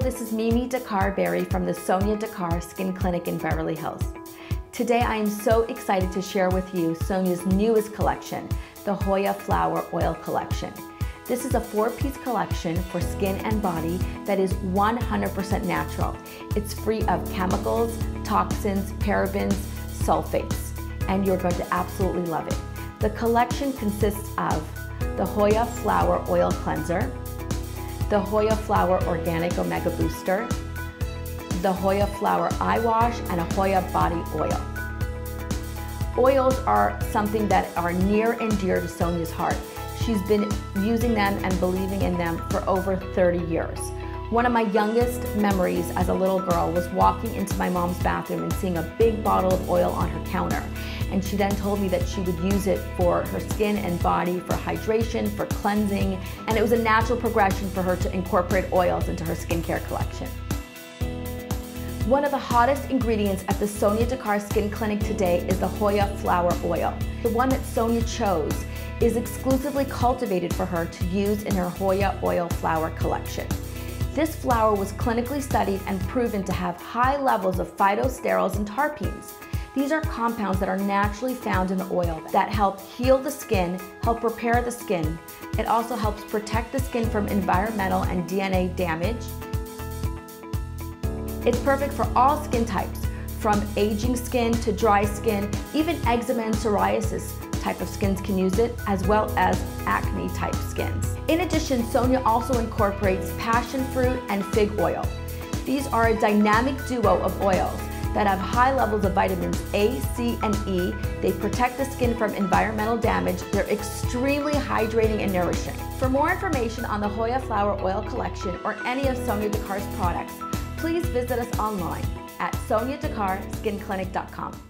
this is Mimi Dakar Berry from the Sonya Dakar Skin Clinic in Beverly Hills. Today I am so excited to share with you Sonya's newest collection, the Hoya Flower Oil Collection. This is a four-piece collection for skin and body that is 100% natural. It's free of chemicals, toxins, parabens, sulfates, and you're going to absolutely love it. The collection consists of the Hoya Flower Oil Cleanser, the Hoya Flower Organic Omega Booster, the Hoya Flower Eye Wash, and a Hoya Body Oil. Oils are something that are near and dear to Sonya's heart. She's been using them and believing in them for over 30 years. One of my youngest memories as a little girl was walking into my mom's bathroom and seeing a big bottle of oil on her counter. And she then told me that she would use it for her skin and body, for hydration, for cleansing, and it was a natural progression for her to incorporate oils into her skincare collection. One of the hottest ingredients at the Sonya Dakar Skin Clinic today is the Hoya Flower Oil. The one that Sonya chose is exclusively cultivated for her to use in her Hoya Oil Flower collection. This flower was clinically studied and proven to have high levels of phytosterols and terpenes. These are compounds that are naturally found in the oil that help heal the skin, help repair the skin. It also helps protect the skin from environmental and DNA damage. It's perfect for all skin types, from aging skin to dry skin, even eczema and psoriasis type of skins can use it, as well as acne type skins. In addition, Sonya also incorporates passion fruit and fig oil. These are a dynamic duo of oils that have high levels of vitamins A, C, and E. They protect the skin from environmental damage. They're extremely hydrating and nourishing. For more information on the Hoya Flower Oil Collection or any of Sonya Dakar's products, please visit us online at sonyadakarskinclinic.com.